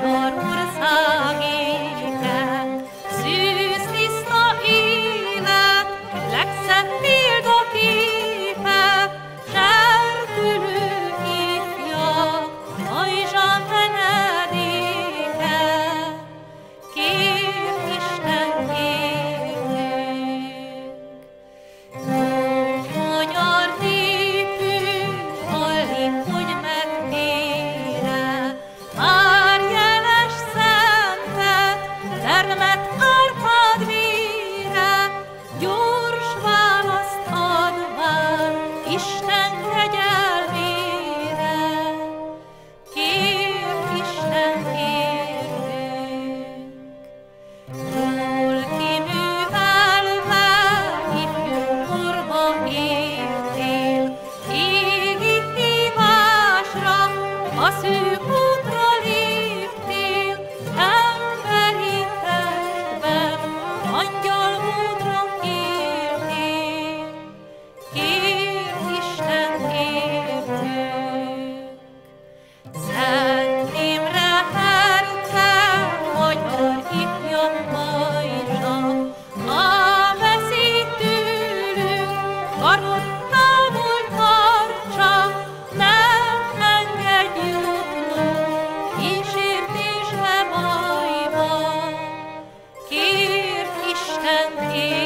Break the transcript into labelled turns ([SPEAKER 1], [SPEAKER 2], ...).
[SPEAKER 1] Lord, what sound. and peace.